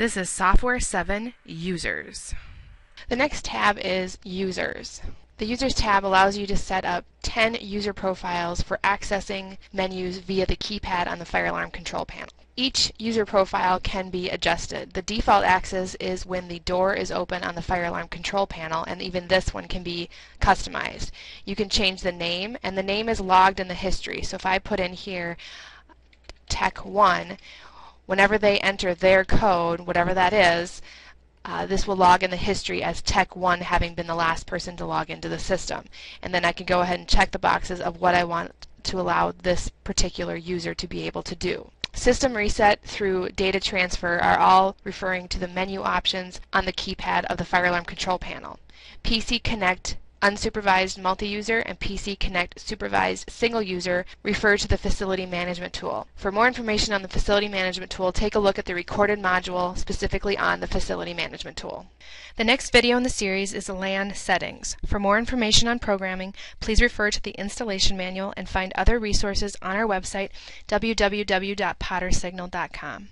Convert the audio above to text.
This is Software 7 Users. The next tab is Users. The Users tab allows you to set up 10 user profiles for accessing menus via the keypad on the fire alarm control panel. Each user profile can be adjusted. The default access is when the door is open on the fire alarm control panel, and even this one can be customized. You can change the name, and the name is logged in the history. So if I put in here Tech 1, whenever they enter their code, whatever that is, uh, this will log in the history as Tech1 having been the last person to log into the system. And then I can go ahead and check the boxes of what I want to allow this particular user to be able to do. System reset through data transfer are all referring to the menu options on the keypad of the fire alarm control panel. PC Connect unsupervised multi-user and PC Connect supervised single user refer to the facility management tool. For more information on the facility management tool, take a look at the recorded module specifically on the facility management tool. The next video in the series is LAN settings. For more information on programming, please refer to the installation manual and find other resources on our website www.pottersignal.com.